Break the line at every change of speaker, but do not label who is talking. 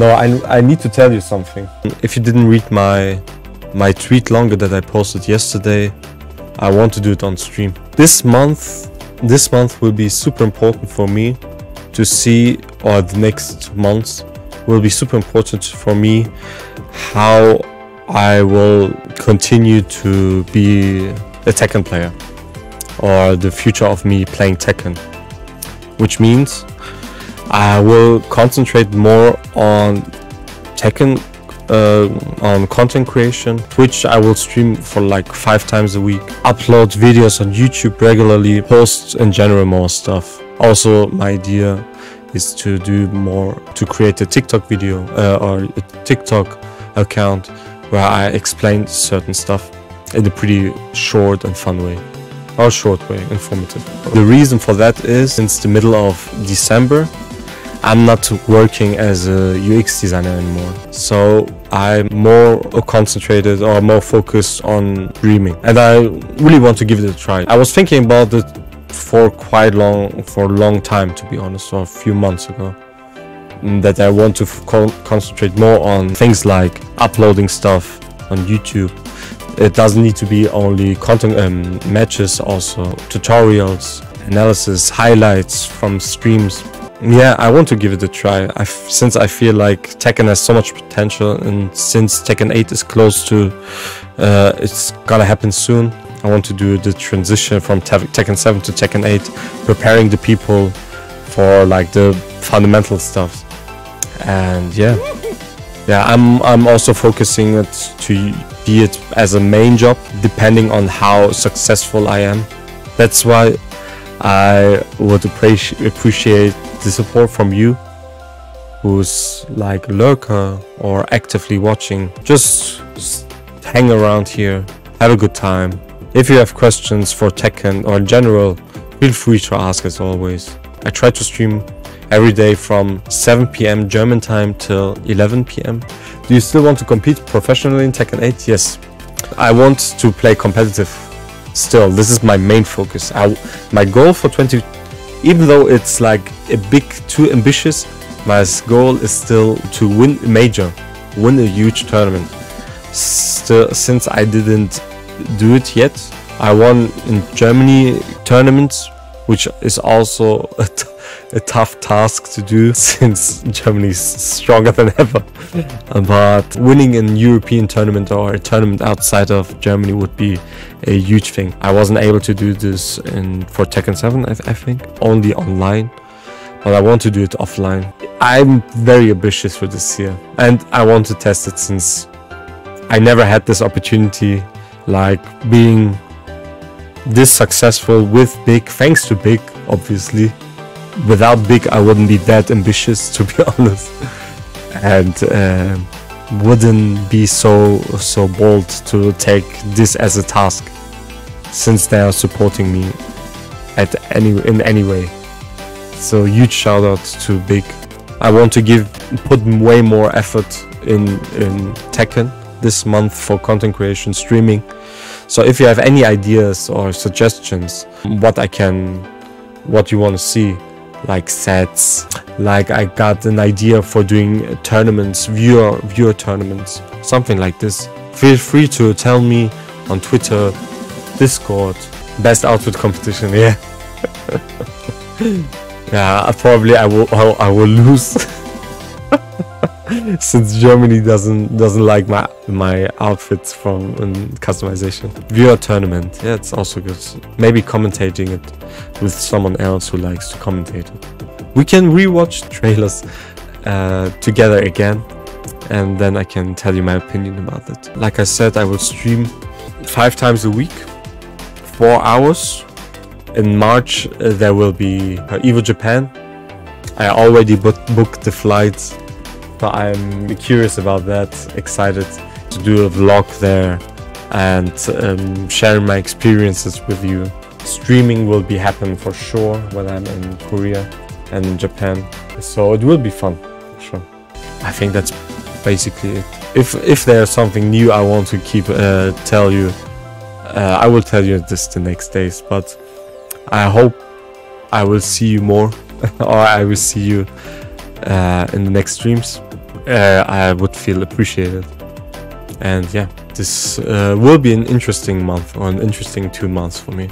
No, I, I need to tell you something. If you didn't read my my tweet longer that I posted yesterday, I want to do it on stream. This month, this month will be super important for me to see, or the next months will be super important for me how I will continue to be a Tekken player or the future of me playing Tekken, which means I will concentrate more on Tekken, uh, on content creation. Twitch, I will stream for like five times a week. Upload videos on YouTube regularly. Post in general more stuff. Also, my idea is to do more to create a TikTok video uh, or a TikTok account where I explain certain stuff in a pretty short and fun way. Or short way, informative. The reason for that is since the middle of December I'm not working as a UX designer anymore. So I'm more concentrated or more focused on dreaming. And I really want to give it a try. I was thinking about it for quite long, for a long time to be honest, or a few months ago. That I want to con concentrate more on things like uploading stuff on YouTube. It doesn't need to be only content um, matches, also tutorials, analysis, highlights from streams yeah, I want to give it a try. I since I feel like Tekken has so much potential, and since Tekken 8 is close to, uh, it's gonna happen soon. I want to do the transition from Te Tekken 7 to Tekken 8, preparing the people for like the fundamental stuff. And yeah, yeah, I'm I'm also focusing it to be it as a main job, depending on how successful I am. That's why I would appreciate the support from you who's like lurker or actively watching just, just hang around here have a good time if you have questions for Tekken or in general feel free to ask as always I try to stream every day from 7 p.m. German time till 11 p.m. Do you still want to compete professionally in Tekken 8? Yes. I want to play competitive still. This is my main focus. I, my goal for 20 even though it's like a big too ambitious my goal is still to win a major win a huge tournament still since i didn't do it yet i won in germany tournaments which is also a, a tough task to do since germany is stronger than ever but winning an european tournament or a tournament outside of germany would be a huge thing. I wasn't able to do this in for Tekken 7, I, I think, only online, but I want to do it offline. I'm very ambitious for this year, and I want to test it since I never had this opportunity, like being this successful with Big, thanks to Big, obviously. Without Big, I wouldn't be that ambitious, to be honest. And uh, wouldn't be so so bold to take this as a task since they are supporting me at any in any way. So huge shout out to big. I want to give put way more effort in in tekken this month for content creation streaming. So if you have any ideas or suggestions what i can what you want to see like sets. Like I got an idea for doing tournaments viewer viewer tournaments something like this. Feel free to tell me on Twitter Discord best outfit competition yeah. Yeah probably I will I will lose since Germany doesn't doesn't like my my outfits from customization. Viewer tournament, yeah, it's also good. Maybe commentating it with someone else who likes to commentate it. We can rewatch trailers uh, together again, and then I can tell you my opinion about it. Like I said, I will stream five times a week, four hours. In March, uh, there will be Evo Japan. I already booked the flights but I'm curious about that, excited to do a vlog there and um, share my experiences with you. Streaming will be happening for sure when I'm in Korea and in Japan, so it will be fun, for sure. I think that's basically it. If if there's something new I want to keep uh, tell you, uh, I will tell you this the next days. But I hope I will see you more, or I will see you uh, in the next streams uh, I would feel appreciated. And yeah, this uh, will be an interesting month or an interesting two months for me.